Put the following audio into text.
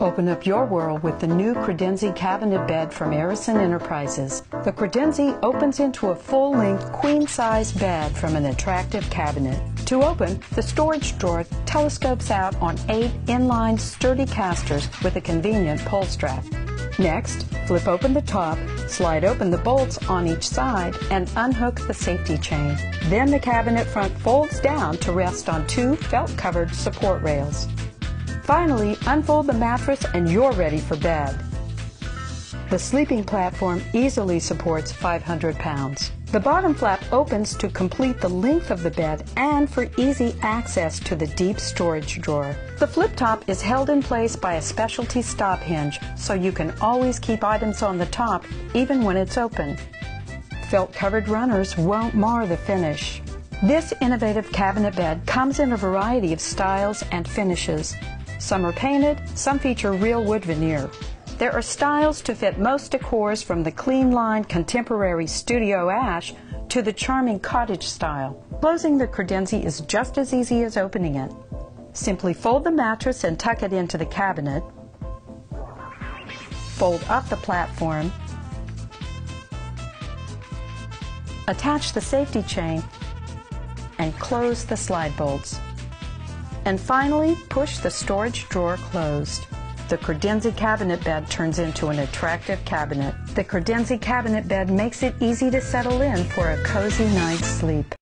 Open up your world with the new Creden ZzZ cabinet bed from Arason Enterprises. The Creden ZzZ opens into a full-length queen-size bed from an attractive cabinet. To open, the storage drawer telescopes out on eight inline sturdy casters with a convenient pull strap. Next, flip open the top, slide open the bolts on each side, and unhook the safety chain. Then the cabinet front folds down to rest on two felt-covered support rails. Finally, unfold the mattress and you're ready for bed. The sleeping platform easily supports 500 pounds. The bottom flap opens to complete the length of the bed and for easy access to the deep storage drawer. The flip top is held in place by a specialty stop hinge so you can always keep items on the top even when it's open. Felt covered runners won't mar the finish. This innovative cabinet bed comes in a variety of styles and finishes. Some are painted, some feature real wood veneer. There are styles to fit most decors from the clean line contemporary studio ash to the charming cottage style. Closing the Creden ZzZ is just as easy as opening it. Simply fold the mattress and tuck it into the cabinet. Fold up the platform. Attach the safety chain and close the slide bolts. And finally, push the storage drawer closed. The Creden ZzZ cabinet bed turns into an attractive cabinet. The Creden ZzZ cabinet bed makes it easy to settle in for a cozy night's sleep.